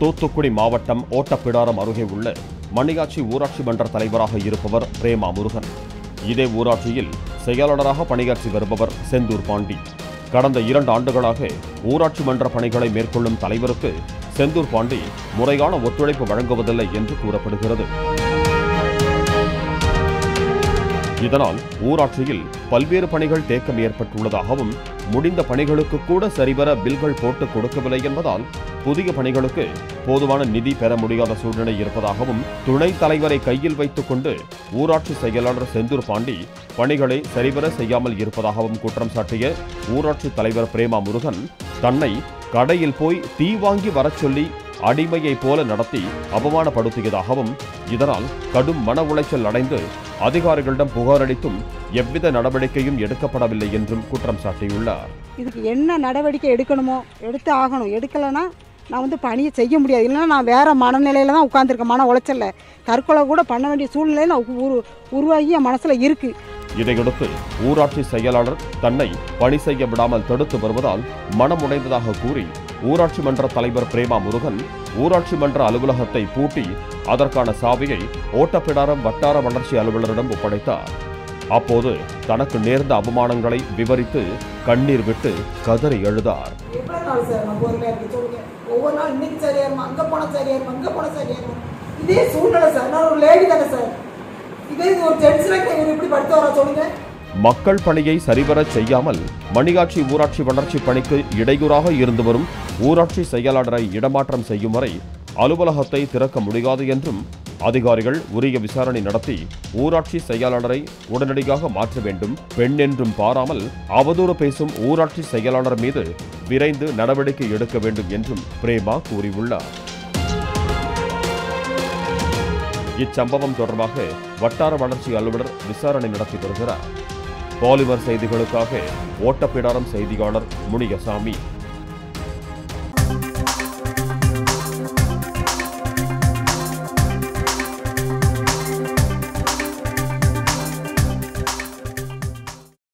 தூத்துக்குடி மாவட்டம் ஓட்டப்பிடாரம் அருகே உள்ள மணியாச்சி ஊராட்சி மன்ற தலைவராக இருப்பவர் பிரேமா முருகன். இதே ஊராட்சியில் செயலாளராக பணியாற்றி வருபவர் செந்தூர் பாண்டி. கடந்த இரண்டு ஆண்டுகளாக ஊராட்சி மன்ற பணிகளை மேற்கொள்ளும் தலைவருக்கு செந்தூர் பாண்டி முறையான ஒத்துழைப்பு வழங்குவதில்லை என்று கூறப்படுகிறது. இதனால் ஊராட்சியில் பல்வேறு பணிகள் தேக்கம் ஏற்பட்டுள்ளதாகவும் முடிந்த பணிகளுக்கு கூட சரிவர பில்கள் போட்டு கொடுக்கவில்லை என்பதால் புதிய பணிகளுக்கு போதுமான நிதி பெற முடியாத சூழ்நிலை இருப்பதாகவும் துணைத் தலைவரை கையில் வைத்துக் கொண்டு ஊராட்சி செயலாளர் செந்தூர் பாண்டி பணிகளை சரிவர செய்யாமல் இருப்பதாகவும் குற்றம் சாட்டிய ஊராட்சி தலைவர் பிரேமா முருகன் தன்னை கடையில் போய் தீ வாங்கி வரச் சொல்லி அடிமையைப் போல நடத்தி அவமானப்படுத்தியதாகவும் இதனால் கடும் மன உளைச்சல் அடைந்து அதிகாரிகளிடம் புகாரளித்தும் எவ்வித நடவடிக்கையும் எடுக்கப்படவில்லை என்றும் குற்றம் சாட்டியுள்ளார். இதுக்கு என்ன நடவடிக்கை எடுக்கணுமோ எடுத்து ஆகணும். எடுக்கலைன்னா நான் வந்து பணியை செய்ய முடியாது. இல்லைன்னா நான் வேறு மனநிலையில் தான் உட்காந்துருக்கேன் மன உளைச்சல்ல. தற்கொலை கூட பண்ண வேண்டிய சூழ்நிலையில் நான் உரு உருவாகி என் மனசில் இருக்குது இதையடுத்து ஊராட்சி செயலாளர் தன்னை பணி செய்ய விடாமல் தடுத்து வருவதால் மனமுடைந்ததாக கூறி ஊராட்சி மன்ற தலைவர் பிரேமா முருகன் ஊராட்சி மன்ற அலுவலகத்தை பூட்டி அதற்கான சாவியை ஓட்டப்பிடாரம் வட்டார வளர்ச்சி அலுவலரிடம் ஒப்படைத்தார். அப்போது தனக்கு நேர்ந்த அவமானங்களை விவரித்து கண்ணீர் விட்டு கதறி எழுதார். ஒவ்வொரு நாள் இன்னைக்கு சரியா இருக்கும் அங்கே போனால் சரியா இருக்கும் அங்கே போனால் சரியா இருக்கும் இதே சூழ்நிலை சார். நான் ஒரு லேடி தானே சார். இதே ஒரு ஜென்ஸ்லாம் இவர் இப்படி படுத்து வர சொல்லுங்க? மக்கள் பணியை சரிவரச் செய்யாமல் மணியாட்சி ஊராட்சி வளர்ச்சி பணிக்கு இடையூறாக இருந்து வரும் ஊராட்சி செயலாளரை இடமாற்றம் செய்யும் வரை அலுவலகத்தை திறக்க முடியாது என்றும் அதிகாரிகள் உரிய விசாரணை நடத்தி ஊராட்சி செயலாளரை உடனடியாக மாற்ற வேண்டும். பெண் என்றும் பாராமல் அவதூறு பேசும் ஊராட்சி செயலாளர் மீது விரைந்து நடவடிக்கை எடுக்க வேண்டும் என்றும் பிரேமா கூறியுள்ளார். இச்சம்பவம் தொடர்பாக வட்டார வளர்ச்சி அலுவலர் விசாரணை நடத்தி வருகிறார். பாலிமர் செய்திகளுக்காக ஓட்டப்பிடாரம் செய்தியாளர் முனியசாமி